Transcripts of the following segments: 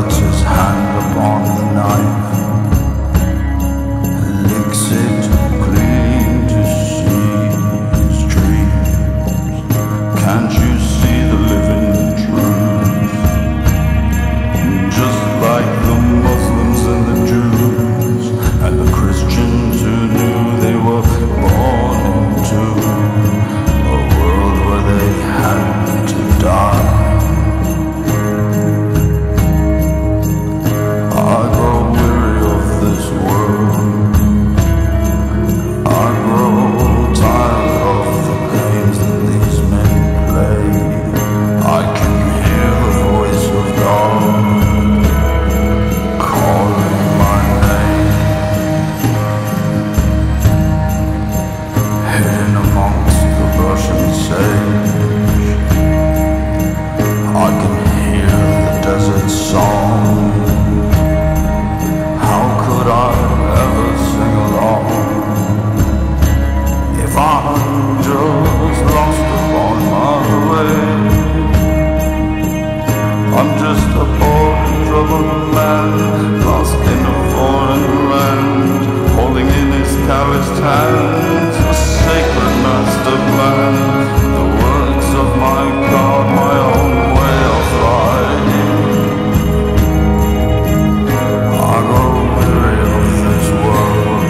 God's hand upon the knife. I'm just a poor troubled man, lost in a foreign land, holding in his calloused hands a sacred master plan. The words of my God, my own way of life. I grow weary of this world.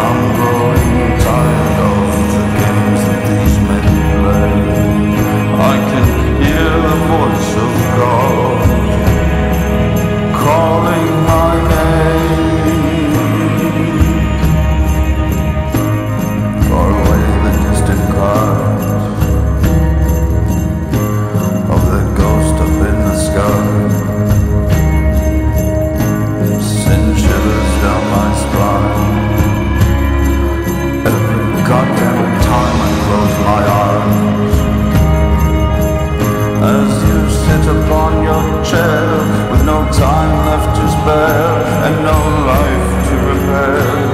I'm growing tired of the games that these men play. I can't. Life to repair.